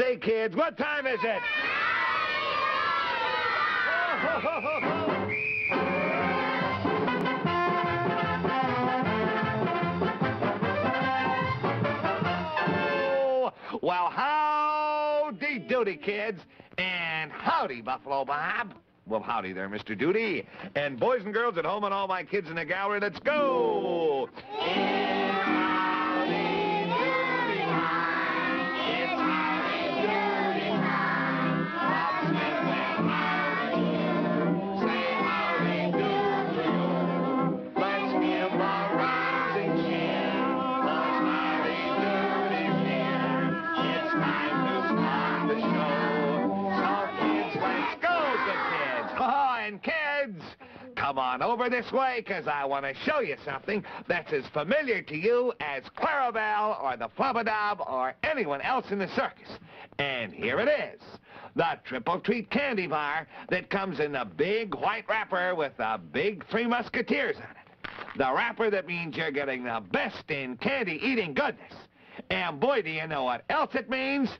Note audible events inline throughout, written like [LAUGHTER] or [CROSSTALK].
Say, kids, what time is it? [LAUGHS] Well, howdy doody, kids. And howdy, Buffalo Bob. Well, howdy there, Mr. Doody. And boys and girls at home and all my kids in the gallery, let's go! Let's on over this way, because I want to show you something that's as familiar to you as Clarabelle or the Flubadub or anyone else in the circus. And here it is. The Triple Treat Candy Bar that comes in the big white wrapper with the big Three Musketeers on it. The wrapper that means you're getting the best in candy-eating goodness. And boy, do you know what else it means?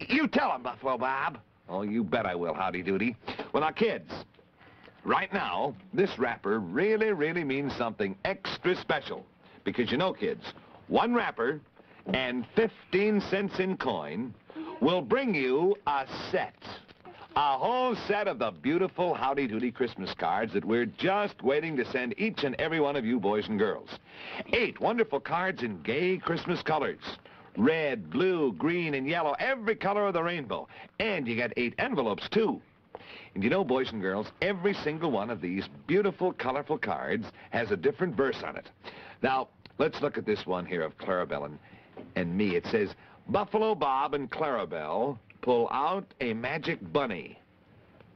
You tell 'em, Buffalo Bob. Oh, you bet I will, Howdy Doody. Well, now, kids, right now, this wrapper really, really means something extra special. Because you know, kids, one wrapper and 15 cents in coin will bring you a set. A whole set of the beautiful Howdy Doody Christmas cards that we're just waiting to send each and every one of you boys and girls. Eight wonderful cards in gay Christmas colors. Red, blue, green, and yellow, every color of the rainbow. And you get eight envelopes, too. And you know, boys and girls, every single one of these beautiful, colorful cards has a different verse on it. Now, let's look at this one here of Clarabelle and, and me. It says, Buffalo Bob and Clarabelle pull out a magic bunny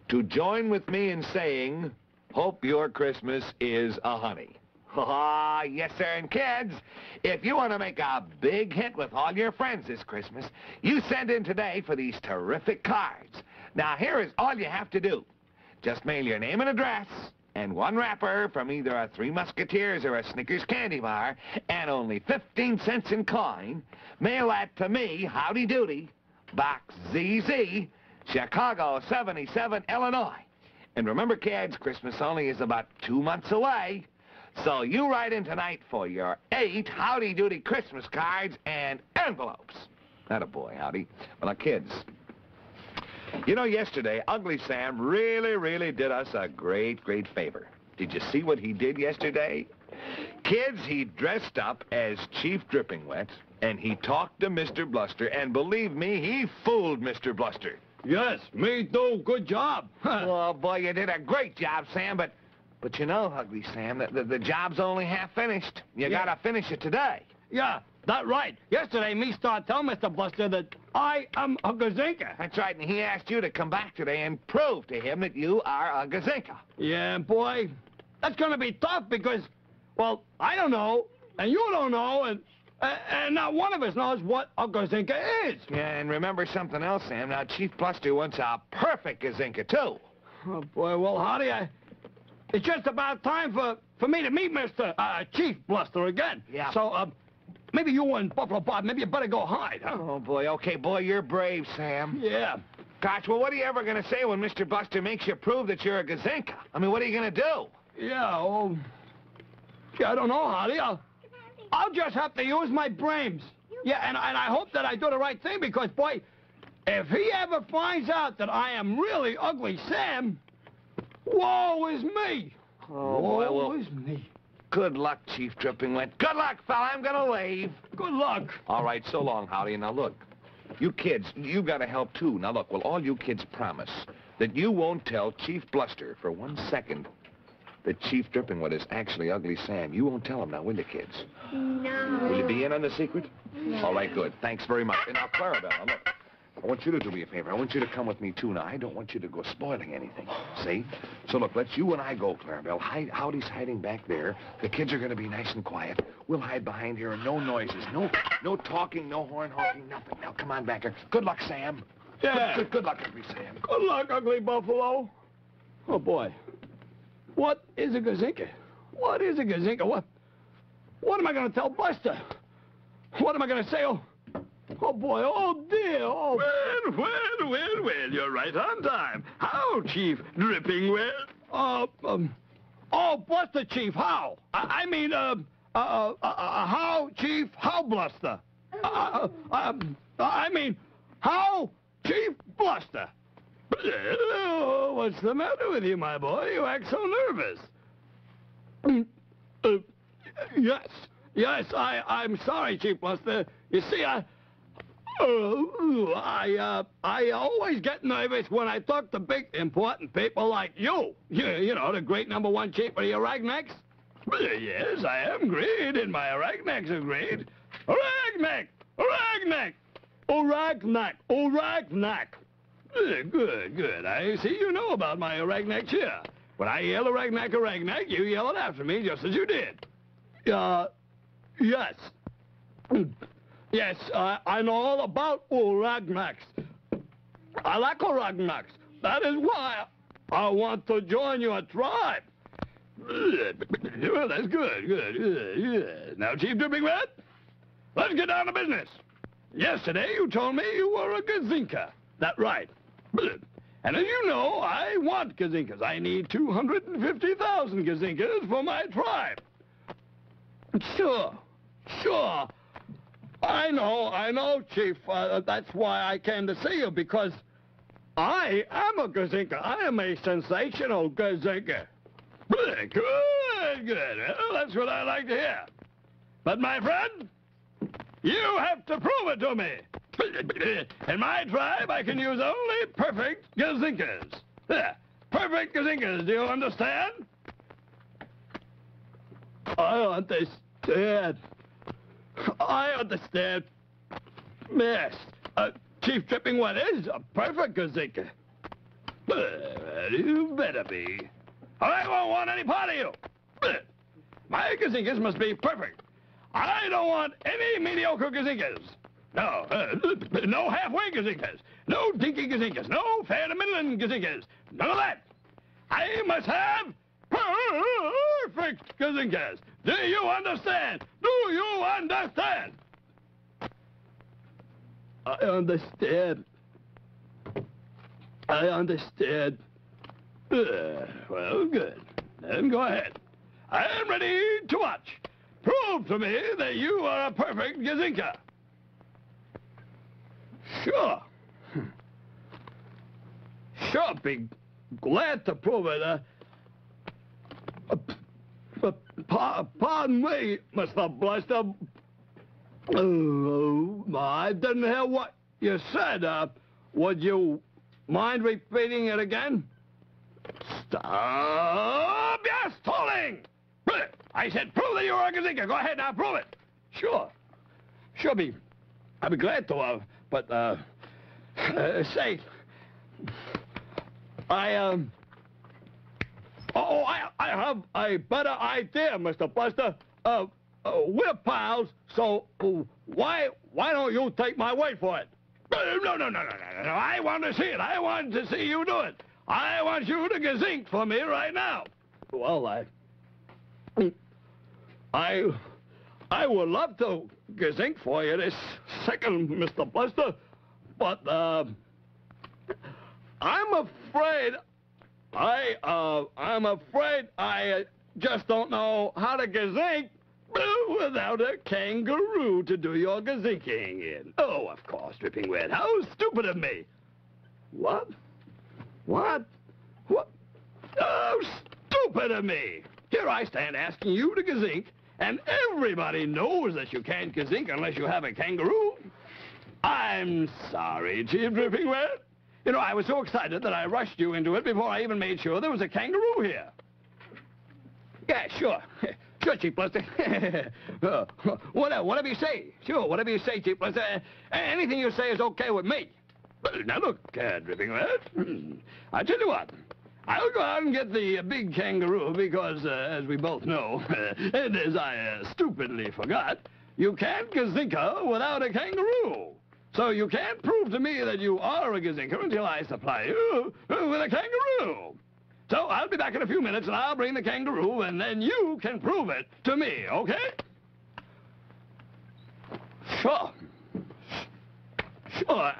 to join with me in saying, hope your Christmas is a honey. [LAUGHS] Ah, yes, sir. And kids, if you want to make a big hit with all your friends this Christmas, you send in today for these terrific cards. Now, here is all you have to do. Just mail your name and address, and one wrapper from either a Three Musketeers or a Snickers candy bar, and only 15 cents in coin. Mail that to me, Howdy Doody, Box ZZ, Chicago 77, Illinois. And remember, kids, Christmas only is about two months away. So you write in tonight for your eight Howdy Doody Christmas cards and envelopes. That a boy, Howdy. Well, now, kids, you know, yesterday, Ugly Sam really, really did us a great, great favor. Did you see what he did yesterday? Kids, he dressed up as Chief Dripping Wet, and he talked to Mr. Bluster, and believe me, he fooled Mr. Bluster. Yes, me do. Good job. [LAUGHS] Oh, boy, you did a great job, Sam, but... But you know, Ugly Sam, the, the, the job's only half finished. You Yeah. gotta finish it today. yeah, that right. Yesterday, me start telling Mr. Buster that I am a gazinka. That's right, and he asked you to come back today and prove to him that you are a gazinka. Yeah, boy, that's gonna be tough because, well, I don't know, and you don't know, and uh, and not one of us knows what a gazinka is. Yeah, and remember something else, Sam. Now, Chief Bluster wants a perfect gazinka, too. Oh boy, well, how do I? It's just about time for for me to meet Mr. Uh, Chief Bluster again. Yeah. So, uh, maybe you and Buffalo Bob, maybe you better go hide, huh? Oh, boy. Okay, boy, you're brave, Sam. Yeah. Gosh, well, what are you ever going to say when Mr. Buster makes you prove that you're a gazinka? I mean, what are you going to do? Yeah, well, gee, I don't know, Holly. I'll, I'll just have to use my brains. Yeah, and, and I hope that I do the right thing because, boy, if he ever finds out that I am really ugly Sam, woe is me. Oh, boy, woe well, is me. Good luck, Chief Dripping Wet. Good luck, fella. I'm going to leave. Good luck. All right, so long, Howdy. Now, look, you kids, you got to help, too. Now, look, will all you kids promise that you won't tell Chief Bluster for one second that Chief Dripping Wet is actually Ugly Sam? You won't tell him now, will you, kids? No. Will you be in on the secret? No. All right, good. Thanks very much. And now, Clarabelle, now look, I want you to do me a favor. I want you to come with me, too. Now, I don't want you to go spoiling anything, see? So, look, let's you and I go, Clarabelle. Hide, Howdy's hiding back there. The kids are going to be nice and quiet. We'll hide behind here and no noises. No no talking, no horn honking, nothing. Now, come on back here. Good luck, Sam. Yeah. Good, good, good luck, Ugly Sam. Good luck, ugly buffalo. Oh, boy. What is a gazinka? What is a gazinka? What, what am I going to tell Buster? What am I going to say? Oh, Oh, boy. Oh, dear. Oh. Well, well, well, well, you're right on time. How, Chief Dripping Well? Uh, um, oh, Bluster, Chief, how? I, I mean, uh, uh, uh, uh, how, Chief, how, Bluster? Uh, uh, um, I mean, how, Chief Bluster? Oh, what's the matter with you, my boy? You act so nervous. Mm, Uh, yes, yes, I, I'm sorry, Chief Bluster. You see, I, uh, I, uh, I always get nervous when I talk to big, important people like you. You, you know, the great number one chief of the Aragnacks. Yes, I am great, and my Aragnacks are great. Aragnac! Aragnac! Aragnac! Aragnac! Good, good, good. I see you know about my Aragnac cheer. When I yell Aragnac, Aragnac, you yell it after me just as you did. Uh, yes. Yes, I, I know all about Aragnacks. I like Aragnacks. That is why I want to join your tribe. Well, that's good, good, good. Now, Chief Dripping Red, let's get down to business. Yesterday, you told me you were a Gazinka. That right. And as you know, I want Gazinkas. I need 250,000 Gazinkas for my tribe. Sure, sure. I know, I know, Chief. Uh, that's why I came to see you, because I am a Gazinka. I am a sensational Gazinka. Good, good, that's what I like to hear. But, my friend, you have to prove it to me. In my tribe, I can use only perfect Gazinkas. Perfect Gazinkas, do you understand? I understand. I understand. Yes, uh, Chief Tripping One is a perfect Gazinka. Well, you better be. I won't want any part of you. My Gazinkas must be perfect. I don't want any mediocre Gazinkas. No, uh, no halfway Gazinkas. No dinky Gazinkas. No fair to middling Gazinkas. None of that. I must have perfect Gazinkas. Do you understand? You understand? I understand. I understand. Uh, well, good. Then go ahead. I am ready to watch. Prove to me that you are a perfect Gazinka. Sure. Sure, be glad to prove it. Uh, uh, pa- pardon me, Mr. Bluster. Oh, I didn't hear what you said. Uh, would you mind repeating it again? Stop your stalling! I said prove that you're a Gazinka. Go ahead now, prove it. Sure. Sure, be. I'd be glad to, but, uh, [SIGHS] uh, say, I, um, oh, I, I have a better idea, Mr. Buster. Uh, uh, we're pals, so uh, why, why don't you take my word for it? Uh, No, no, no, no, no, no, no. I want to see it. I want to see you do it. I want you to gazink for me right now. Well, I, I, I would love to gazink for you this second, Mr. Buster, but, uh, I'm afraid, I, uh, I'm afraid I uh, just don't know how to gazink without a kangaroo to do your gazinking in. Oh, of course, Dripping Wet. How stupid of me. What? What? What? Oh, stupid of me. Here I stand asking you to gazink, and everybody knows that you can't gazink unless you have a kangaroo. I'm sorry, Chief Dripping Wet. You know, I was so excited that I rushed you into it before I even made sure there was a kangaroo here. Yeah, sure. [LAUGHS] Sure, Chief Bluster. [LAUGHS] uh, whatever, whatever you say. Sure, whatever you say, Chief Bluster. Uh, anything you say is okay with me. Well, now look, uh, Dripping Wet. [CLEARS THROAT] I tell you what. I'll go out and get the uh, big kangaroo because, uh, as we both know, [LAUGHS] and as I uh, stupidly forgot, you can't gazinka without a kangaroo. So you can't prove to me that you are a gazinka until I supply you uh, with a kangaroo. So I'll be back in a few minutes and I'll bring the kangaroo and then you can prove it to me, okay? Sure. sure.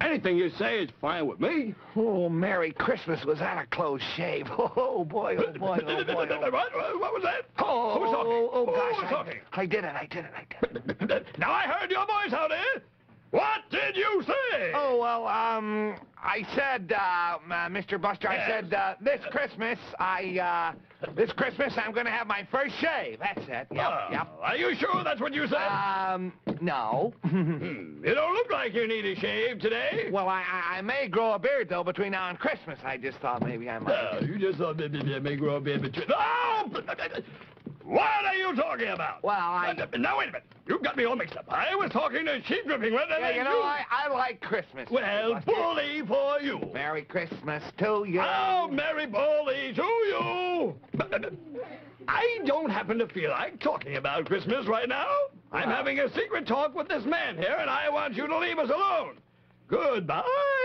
Anything you say is fine with me. Oh, Merry Christmas. Was that a close shave? [LAUGHS] Oh, boy, oh, boy, oh, boy. Oh, [LAUGHS] What, what was that? oh, oh, oh, Who gosh. I. I did it, I did it, I did it. [LAUGHS] now I heard your voice out there. What did you say? Oh, well, um, I said, uh, uh, Mr. Buster, I said, uh, this Christmas, I, uh, this Christmas I'm going to have my first shave. That's it. Yep, Uh, yep. Are you sure that's what you said? Um, no. [LAUGHS] Hmm, you don't look like you need a shave today. well, I, I, I may grow a beard, though, between now and Christmas. I just thought maybe I might. Uh, you just thought maybe maybe may grow a beard between. Oh! What are you talking about? Well, I- Now, wait a minute. You've got me all mixed up. I was talking to Sheep Dripping rather yeah, than you know, I, I like Christmas. Well, bully for you. Merry Christmas to you. Oh, Merry Bully to you. I don't happen to feel like talking about Christmas right now. I'm having a secret talk with this man here, and I want you to leave us alone. Goodbye,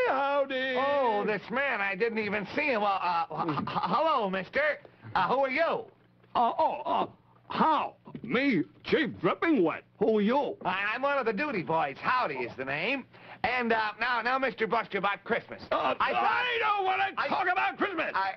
howdy. Oh, this man, I didn't even see him. Well, uh, hello, mister. Uh, who are you? Uh, oh, uh, how? Me, Chief Dripping Wet. Who are you? I- I'm one of the Doody boys. Howdy is the name. And uh, now, now, Mr. Buster, about Christmas. Uh, I I, don't want to talk about Christmas. I.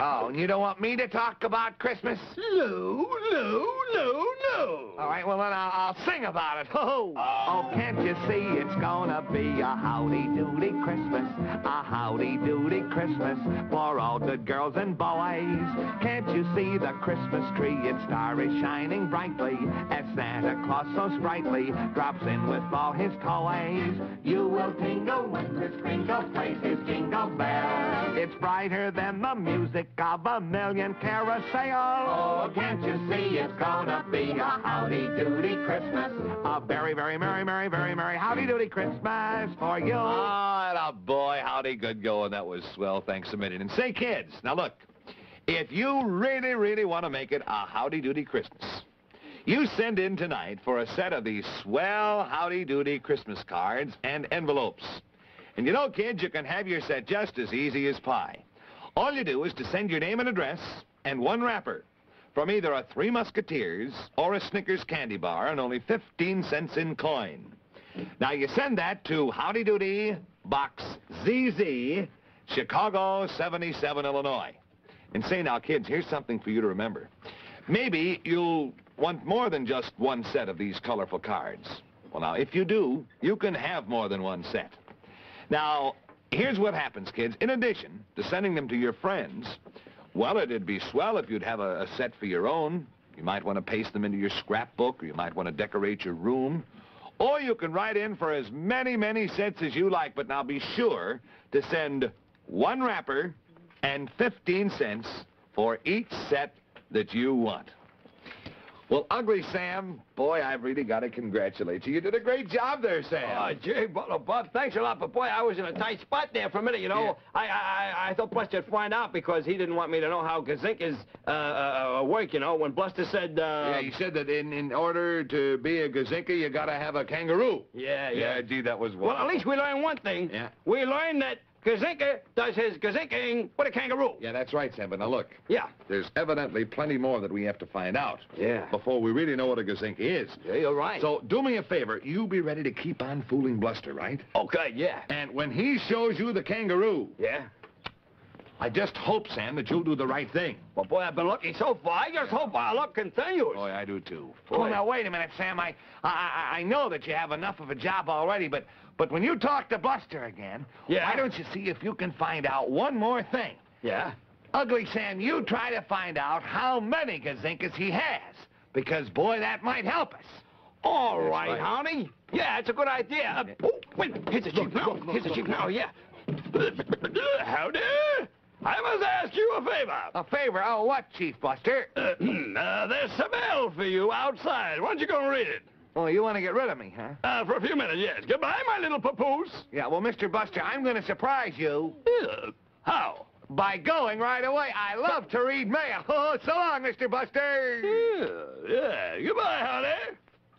Oh, and you don't want me to talk about Christmas? No, no, no, no. All right, well then I'll, I'll sing about it. Oh, oh, can't you see it's gonna be a howdy doody Christmas, a howdy doody Christmas for all good girls and boys. Can't you see the Christmas tree? Its star is shining brightly as Santa Claus so sprightly drops in with all his toys. You will tingle when this kringle plays his jingle bell. It's brighter than the music of a million carousels. Oh, can't you see it's gonna be a howdy doody Christmas? A very, very merry, merry, very merry howdy doody Christmas for you. Ah, boy, howdy, good going. That was swell. Thanks a million. And say, kids, now look, if you really, really want to make it a howdy doody Christmas, you send in tonight for a set of these swell howdy doody Christmas cards and envelopes. And you know, kids, you can have your set just as easy as pie. All you do is to send your name and address and one wrapper from either a Three Musketeers or a Snickers candy bar and only 15 cents in coin. Now, you send that to Howdy Doody, Box ZZ, Chicago 77, Illinois. And say now, kids, here's something for you to remember. Maybe you'll want more than just one set of these colorful cards. Well, now, if you do, you can have more than one set. Now, here's what happens, kids. In addition to sending them to your friends, well, it'd be swell if you'd have a, a set for your own. You might want to paste them into your scrapbook, or you might want to decorate your room. Or you can write in for as many, many sets as you like, but now be sure to send one wrapper and 15 cents for each set that you want. Well, Ugly Sam, boy, I've really got to congratulate you. You did a great job there, Sam. Oh, gee, Butler Bob, thanks a lot, but boy, I was in a tight spot there for a minute, you know. Yeah. I, I, I thought Buster'd find out because he didn't want me to know how Gazinkas uh, uh, uh, work, you know. When Buster said, uh... yeah, you said that in, in order to be a gazinka, you got to have a kangaroo. yeah, yeah. Yeah, gee, that was Well, at least we learned one thing. Yeah. We learned that Gazinka does his gazinking with a kangaroo. Yeah, that's right, Sam. But now look, Yeah. there's evidently plenty more that we have to find out. Yeah. Before we really know what a gazinka is. Yeah, you're right. So do me a favor. You be ready to keep on fooling Bluster, right? Okay, yeah. And when he shows you the kangaroo, Yeah? I just hope, Sam, that you'll do the right thing. Well, boy, I've been lucky so far. I just hope our luck continues. Boy, I do too. Oh, now, wait a minute, Sam. I, I, I- know that you have enough of a job already, but, but when you talk to Buster again, Yeah? why don't you see if you can find out one more thing? Yeah? Ugly Sam, you try to find out how many gazinkas he has, because, boy, that might help us. All That's right, right. honey. Yeah, it's a good idea. Uh, oh, wait, here's a chief now. Here's a chief now, yeah. Howdy. I must ask you a favor. A favor? Oh, what, Chief Buster? Uh, [CLEARS THROAT] uh, there's some mail for you outside. Why don't you go and read it? Oh, you want to get rid of me, huh? Uh, for a few minutes, yes. Goodbye, my little papoose. Yeah, well, Mr. Buster, I'm going to surprise you Uh, how? by going right away. I love to read mail. Oh, [LAUGHS] so long, Mr. Buster. Yeah, yeah. Goodbye, honey.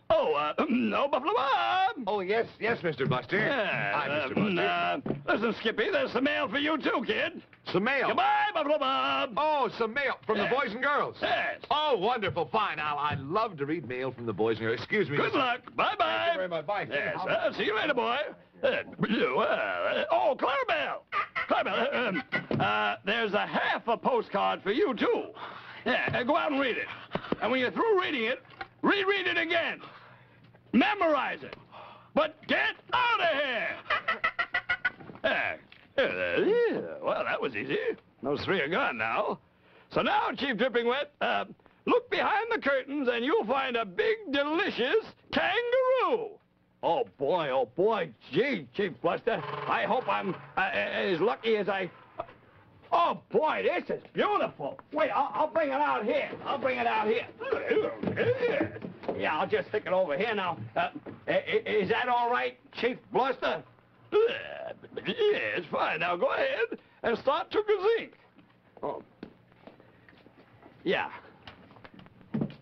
Oh, uh, [CLEARS THROAT] no, Buffalo Bob. Oh, yes, yes, Mr. Buster. Yeah, Hi, uh, Mr. Buster. uh, listen, Skippy, there's some mail for you too, kid. some mail. Goodbye, Buffalo Bob. Oh, some mail from the boys and girls. Yes. Oh, wonderful. Fine. I'll, I love to read mail from the boys and girls. Excuse me. Good Mr. luck. Bye-bye. Thank you very much. Bye. Yes, uh, see you later, boy. Uh, well, uh, oh, Clarabelle. Clarabelle, uh, um, uh, there's a half a postcard for you, too. Yeah, uh, go out and read it. And when you're through reading it, reread it again. Memorize it. But get out of here. [LAUGHS] Yeah. Uh, well, that was easy. Those three are gone now. So now, Chief Dripping Wet, uh, look behind the curtains and you'll find a big, delicious kangaroo. Oh, boy, oh, boy. Gee, Chief Bluster, I hope I'm uh, as lucky as I... Oh, boy, this is beautiful. Wait, I'll, I'll bring it out here. I'll bring it out here. [LAUGHS] Yeah, I'll just stick it over here now. Uh, is that all right, Chief Bluster? Yeah, it's fine. Now go ahead and start to gazink. Oh. Yeah.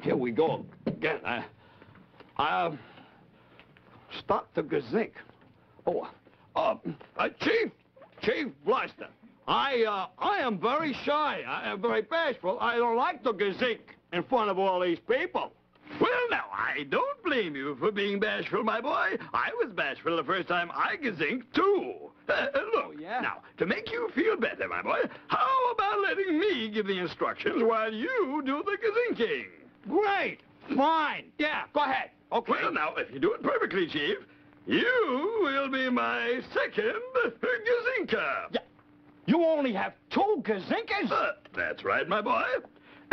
Here we go again. I, I, um, start the gazink. Oh, uh, uh, Chief, Chief Blaster, I, uh, I am very shy. I am very bashful. I don't like to gazink in front of all these people. Well, now, I don't blame you for being bashful, my boy. I was bashful the first time I gazinked, too. Uh, uh, look, yeah? now, to make you feel better, my boy, how about letting me give the instructions while you do the gazinking? Great. Fine. Yeah, go ahead. Okay. Well, now, if you do it perfectly, Chief, you will be my second gazinker. Yeah. You only have two gazinkers? Uh, that's right, my boy.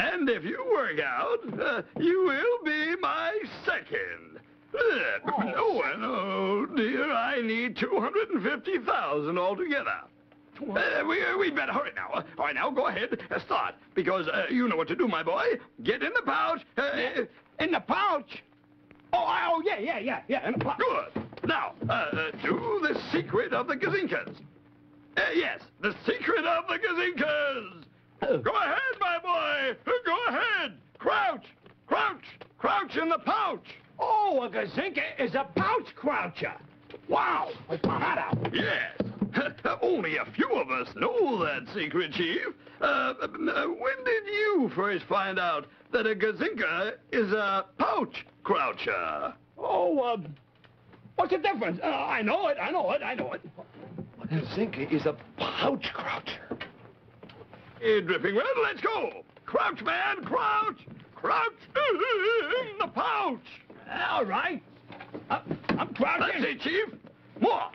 And if you work out, uh, you will be my second. Oh, and oh, dear, I need 250000 altogether. Uh, we, uh, we'd better hurry now. All right, now, go ahead. Uh, start. Because uh, you know what to do, my boy. Get in the pouch. Uh, uh, In the pouch? Oh, I- oh, yeah, yeah, yeah, yeah, in the pouch. Good. Now, do the secret of the gazinkers. Uh, yes, the secret of the gazinkers. [LAUGHS] Go ahead, my boy. Uh, Go ahead. Crouch, crouch, crouch in the pouch. Oh, a gazinka is a pouch croucher. Wow, I found that out. Yes. [LAUGHS] Only a few of us know that secret, Chief. Uh, uh, when did you first find out that a gazinka is a pouch croucher? Oh, um, what's the difference? Uh, I know it, I know it, I know it. A gazinka is a pouch croucher. Hey, Dripping Red, let's go. Crouch, man, crouch. Crouch in the pouch. All right. I'm crouching. That's it, Chief. More.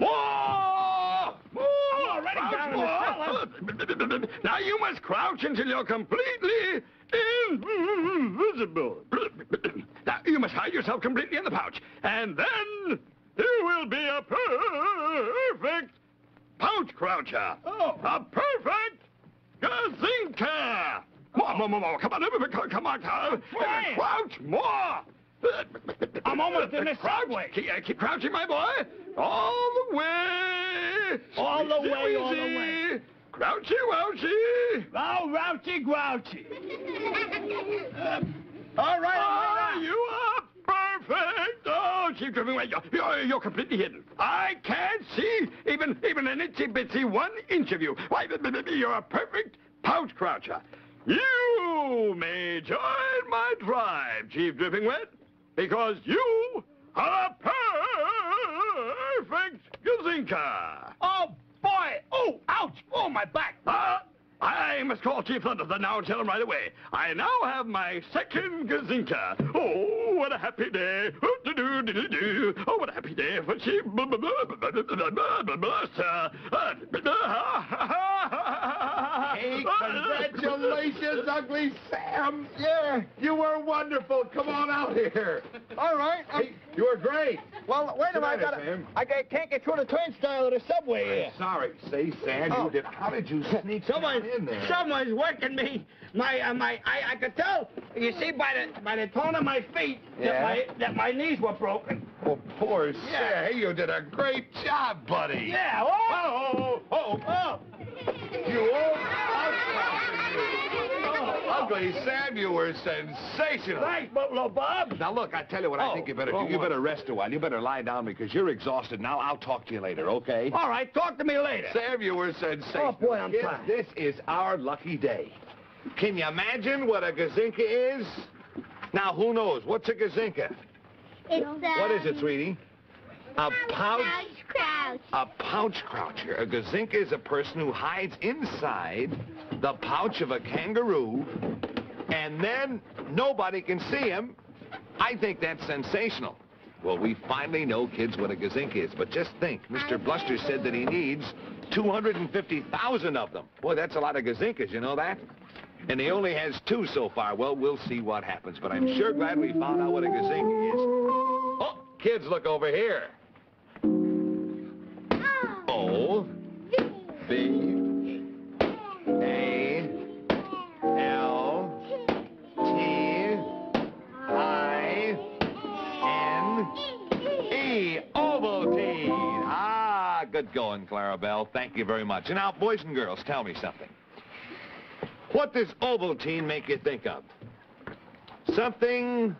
More. More. I'm already down in the Now you must crouch until you're completely invisible. Now you must hide yourself completely in the pouch, and then you will be a perfect pouch croucher. Oh. A perfect gazinka. More, more, more, more. Come on, come, come on, come. On. Crouch more. I'm almost in the subway. Keep, uh, keep crouching, my boy. All the way. All the Easy, way, all the way. Crouchy, wouchy. Oh, Rouchy Grouchy. [LAUGHS] all right, all right. you are perfect. Oh, keep driving away. You're, you're, completely hidden. I can't see even even an itsy bitsy one inch of you. Why, you're a perfect pouch croucher. You may join my tribe, Chief Dripping Wet, because you are a perfect gazinka. Oh, boy. Oh, ouch. Oh, my back. Uh, I must call Chief Thunderthud now and tell him right away. I now have my second gazinka. Oh, what a happy day. Oh, what a happy day for Chief Hey, [LAUGHS] congratulations, Ugly Sam. Yeah, you were wonderful. Come on out here. All right. um, Hey, you were great. well, wait a minute. I, gotta, Sam. I can't get through the turnstile of the subway here. Sorry. Say, Sam, Oh. you did. How did you [LAUGHS] sneak Someone, in there? someone's working me. My, uh, my, I, I could tell. You see by the, by the tone of my feet Yeah? that my, that my knees were broken. Oh, poor Yeah. Sam. You did a great job, buddy. Yeah. Oh, oh, oh. You old outcast. oh. Sam, you were sensational. Thanks, Buffalo Bob. Now, look, I tell you what I Oh, think you better do. You one. better rest a while. You better lie down because you're exhausted. Now, I'll talk to you later, okay? All right, talk to me later. Sam, you were sensational. Oh, boy, I'm Kids, tired. This is our lucky day. Can you imagine what a gazinka is? Now, who knows? What's a gazinka? It's uh, What is it, sweetie? A pouch. Crouch. A pouch croucher. A gazinka is a person who hides inside the pouch of a kangaroo, and then nobody can see him. I think that's sensational. Well, we finally know, kids, what a gazinka is. But just think, Mr. Bluster said that he needs 250,000 of them. Boy, that's a lot of gazinkas, you know that? And he only has two so far. Well, we'll see what happens. But I'm sure glad we found out what a gazinka is. Oh, kids, look over here. B, A, L, T, I, N, E. Ovaltine. Ah, good going, Clarabelle. Thank you very much. And now, boys and girls, tell me something. What does Ovaltine make you think of? Something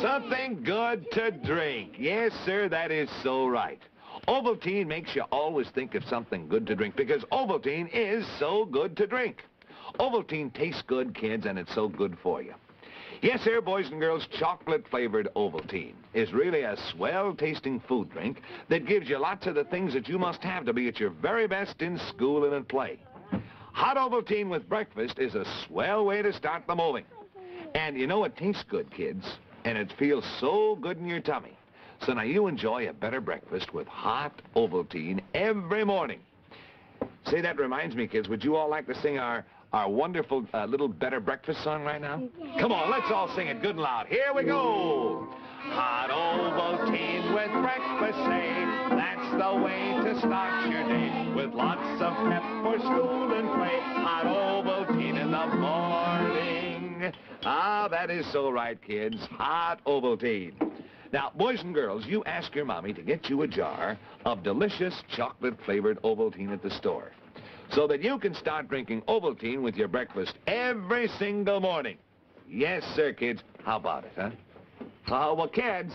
Something good to drink. Yes, sir, that is so right. Ovaltine makes you always think of something good to drink because Ovaltine is so good to drink. Ovaltine tastes good, kids, and it's so good for you. Yes, sir, boys and girls, chocolate-flavored Ovaltine is really a swell-tasting food drink that gives you lots of the things that you must have to be at your very best in school and in play. Hot Ovaltine with breakfast is a swell way to start the moving. And you know it tastes good, kids, and it feels so good in your tummy. So now you enjoy a better breakfast with hot Ovaltine every morning. Say, that reminds me, kids, would you all like to sing our, our wonderful uh, little better breakfast song right now? Come on, let's all sing it good and loud. Here we go. Hot Ovaltine with breakfast, say, that's the way to start your day. With lots of pep for school and play. Hot Ovaltine in the morning. Ah, that is so right, kids. Hot Ovaltine. Now, boys and girls, you ask your mommy to get you a jar of delicious chocolate-flavored Ovaltine at the store so that you can start drinking Ovaltine with your breakfast every single morning. Yes, sir, kids. How about it, huh? Oh, well, kids,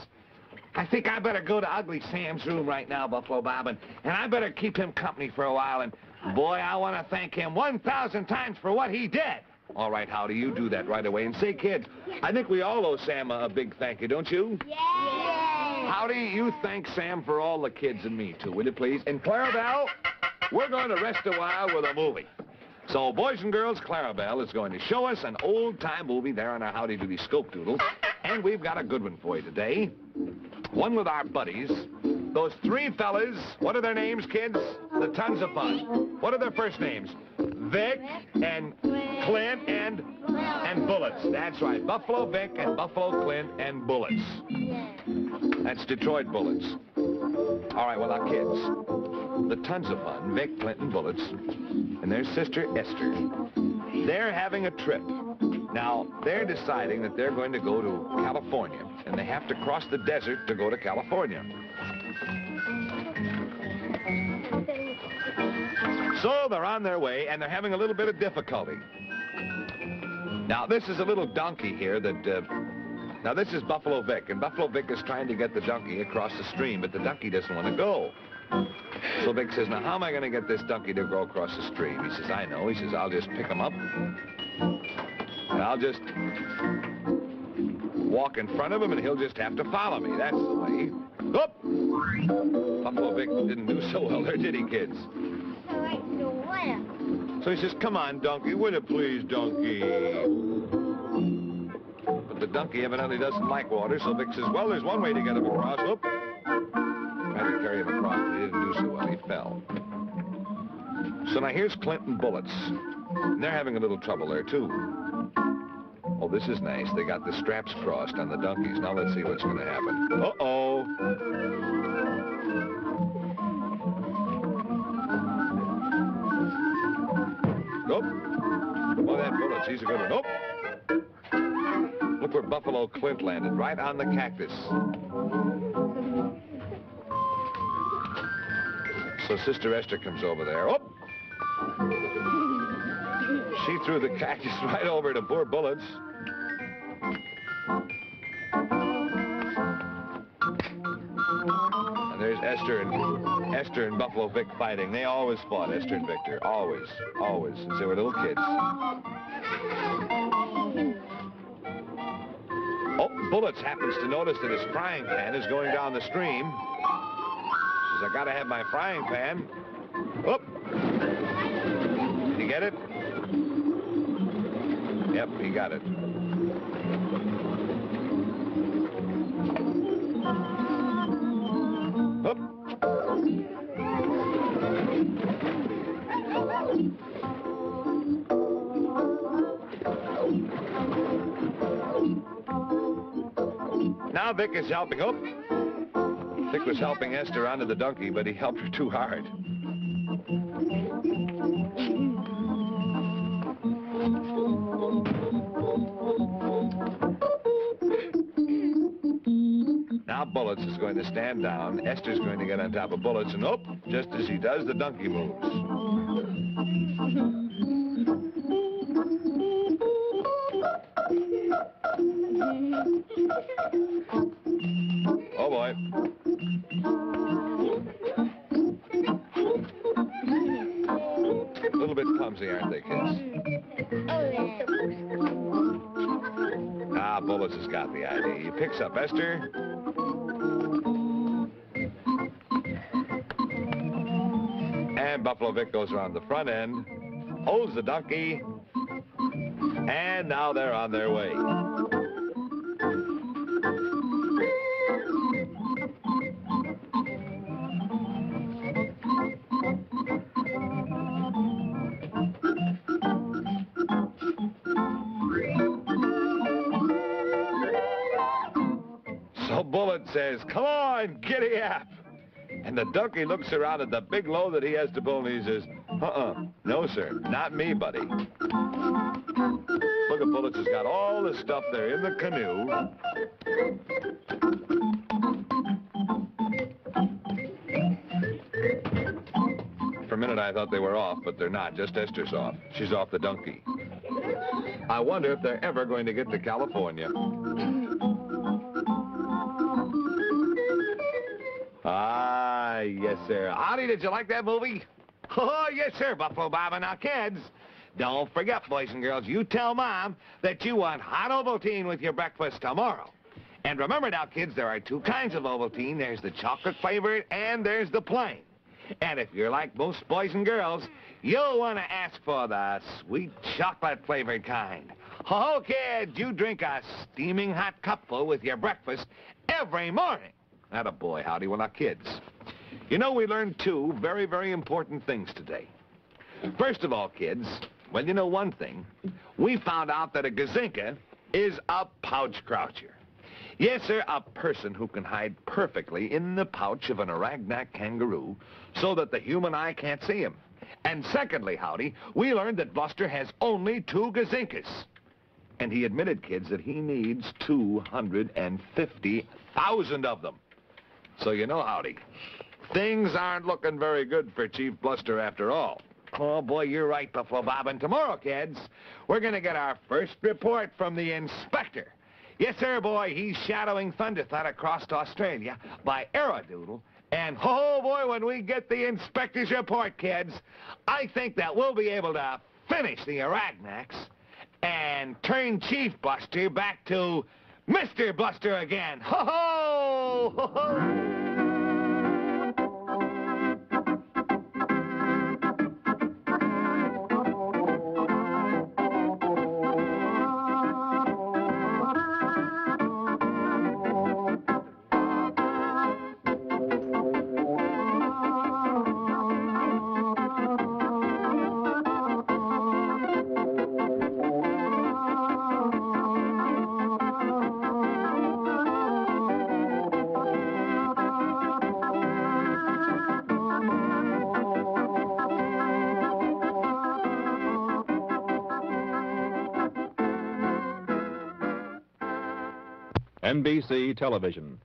I think I better go to Ugly Sam's room right now, Buffalo Bob, and, and I better keep him company for a while, and boy, I want to thank him 1,000 times for what he did. All right, Howdy, you do that right away. And say, kids, I think we all owe Sam a, a big thank you, don't you? Yeah. Howdy, you thank Sam for all the kids and me, too, will you please? And Clarabelle, we're going to rest a while with a movie. So, boys and girls, Clarabelle is going to show us an old-time movie there on our Howdy Doody Scope Doodle. And we've got a good one for you today. One with our buddies. Those three fellas, what are their names, kids? The tons of fun. What are their first names? Vic and Clint and and Bullets. That's right. Buffalo Vic and Buffalo Clint and Bullets. That's Detroit Bullets. All right, well, our kids. The tons of fun. Vic, Clint, and Bullets. And their sister, Esther. They're having a trip. Now, they're deciding that they're going to go to California, and they have to cross the desert to go to California. So they're on their way, and they're having a little bit of difficulty. Now, this is a little donkey here that... Uh, now, this is Buffalo Vic, and Buffalo Vic is trying to get the donkey across the stream, but the donkey doesn't want to go. So Vic says, now, how am I going to get this donkey to go across the stream? He says, I know. He says, I'll just pick him up, and I'll just walk in front of him, and he'll just have to follow me. That's the way. Whoop! Buffalo Vic didn't do so well there, did he, kids? So he says, come on, donkey, will you please, donkey? But the donkey evidently doesn't like water, so Vic says, well, there's one way to get him across. Whoop. Tried to carry him across, but he didn't do so well. He fell. So now here's Clinton Bullets. And they're having a little trouble there, too. Oh, this is nice. They got the straps crossed on the donkeys. Now let's see what's going to happen. Uh-oh. Nope. Look where Buffalo Clint landed, right on the cactus. So Sister Esther comes over there. Oh! She threw the cactus [LAUGHS] right over to poor Bullets. And there's Esther and Esther and Buffalo Vic fighting. They always fought, Esther and Victor. Always, always, since they were little kids. Oh, Bullets happens to notice that his frying pan is going down the stream. Says, I gotta have my frying pan. Whoop. Did you get it? Yep, he got it. Vic is helping. Oh, Vic was helping Esther onto the donkey, but he helped her too hard. Now Bullets is going to stand down. Esther's going to get on top of Bullets, and oh, just as he does, the donkey moves. Oh boy. A little bit clumsy, aren't they, kids? Ah, Bullets has got the idea. He picks up Esther. And Buffalo Vic goes around the front end, holds the donkey, and now they're on their way. Come on, giddy up. And the donkey looks around at the big load that he has to pull, and he says, uh-uh, no, sir, not me, buddy. Look at Bullets has got all the stuff there in the canoe. For a minute, I thought they were off, but they're not. Just Esther's off. She's off the donkey. I wonder if they're ever going to get to California. Ah, yes, sir. Howdy, did you like that movie? [LAUGHS] Oh, yes, sir, Buffalo Bob. And now, kids, don't forget, boys and girls, you tell Mom that you want hot Ovaltine with your breakfast tomorrow. And remember now, kids, there are two kinds of Ovaltine. There's the chocolate flavored and there's the plain. And if you're like most boys and girls, you'll want to ask for the sweet chocolate flavored kind. Oh, kids, you drink a steaming hot cupful with your breakfast every morning. That a boy, howdy, well, now, kids. You know, we learned two very, very important things today. First of all, kids, well, you know one thing. We found out that a gazinka is a pouch croucher. Yes, sir, a person who can hide perfectly in the pouch of an Aragnac kangaroo so that the human eye can't see him. And secondly, Howdy, we learned that Buster has only two gazinkas. And he admitted, kids, that he needs 250,000 of them. So you know, Howdy, things aren't looking very good for Chief Bluster after all. Oh, boy, you're right, Buffalo Bob. And tomorrow, kids, we're going to get our first report from the inspector. Yes, sir, boy, he's shadowing Thunderthud across to Australia by Aerodoodle. And, oh, boy, when we get the inspector's report, kids, I think that we'll be able to finish the Aragnacs and turn Chief Buster back to Mr. Buster again. Ho-ho! Ho-ho! NBC Television.